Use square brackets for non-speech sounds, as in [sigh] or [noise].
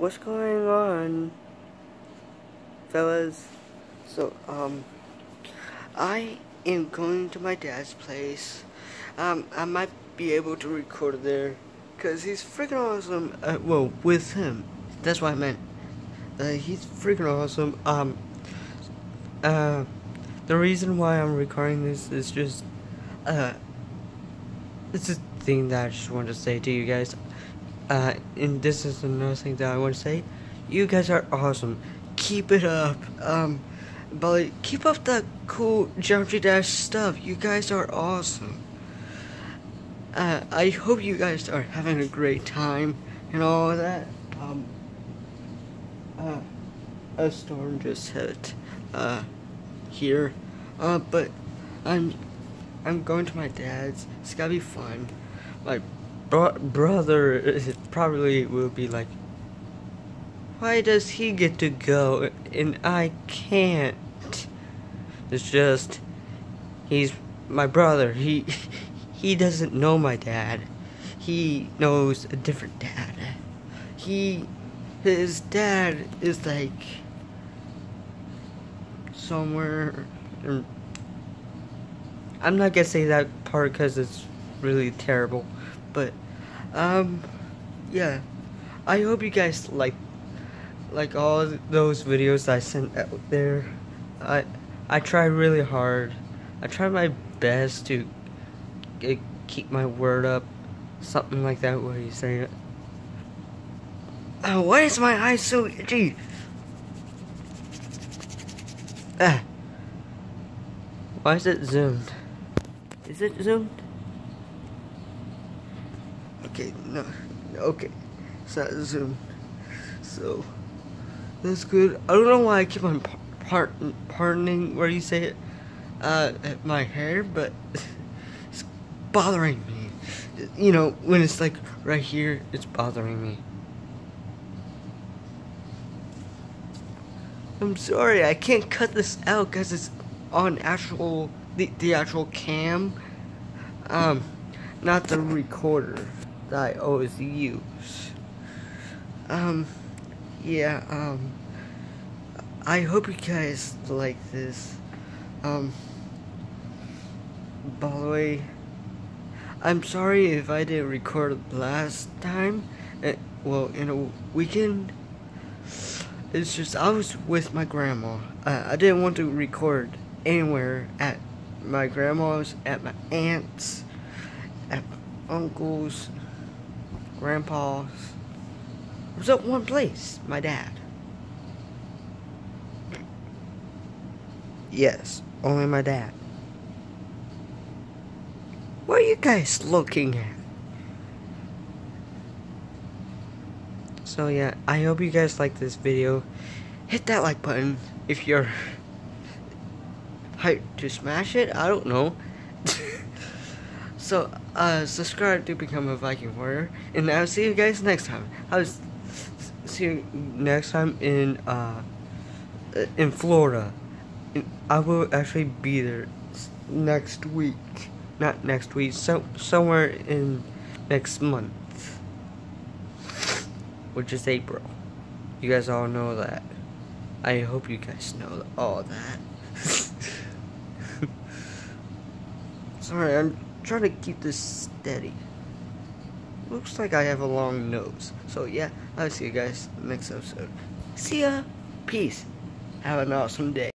what's going on, fellas? So, um, I am going to my dad's place. Um, I might be able to record there, cause he's freaking awesome. Uh, well, with him, that's what I meant. Uh, he's freaking awesome. Um, uh, the reason why I'm recording this is just, uh, it's a thing that I just want to say to you guys. Uh, and this is another thing that I want to say. You guys are awesome. Keep it up. Um, but keep up that cool Geometry Dash stuff. You guys are awesome. Uh, I hope you guys are having a great time and all that. Um, uh, a storm just hit, uh, here. Uh, but I'm, I'm going to my dad's. It's gotta be fun. My bro brother probably will be like, why does he get to go and I can't? It's just, he's my brother. He, [laughs] he doesn't know my dad. He knows a different dad. He, his dad is like somewhere. Mm. I'm not gonna say that part because it's really terrible. But, um, yeah. I hope you guys like, like all those videos I sent out there. I, I tried really hard. I tried my best to keep my word up. Something like that, what are you saying? Oh, why is my eye so itchy? Ah. Why is it zoomed? Is it zoomed? Okay, no, okay, not zoom. So that's good. I don't know why I keep on part pardoning where you say it, uh, my hair, but [laughs] it's bothering me. You know, when it's like right here, it's bothering me. I'm sorry, I can't cut this out because it's on actual the the actual cam, um, not the recorder that I always use. Um, yeah, um, I hope you guys like this. Um, by the way, I'm sorry if I didn't record last time. Uh, well, in a weekend. It's just, I was with my grandma. Uh, I didn't want to record anywhere at my grandma's, at my aunt's, at my uncle's, grandpa's. Was at one place, my dad. Yes, only my dad. What are you guys looking at? So yeah, I hope you guys like this video. Hit that like button if you're [laughs] hyped to smash it. I don't know. [laughs] So, uh, subscribe to become a Viking warrior, and I'll see you guys next time. I'll see you next time in, uh, in Florida. I will actually be there next week. Not next week, so somewhere in next month. Which is April. You guys all know that. I hope you guys know all that. [laughs] Sorry, I'm trying to keep this steady. Looks like I have a long nose. So yeah, I'll see you guys next episode. See ya. Peace. Have an awesome day.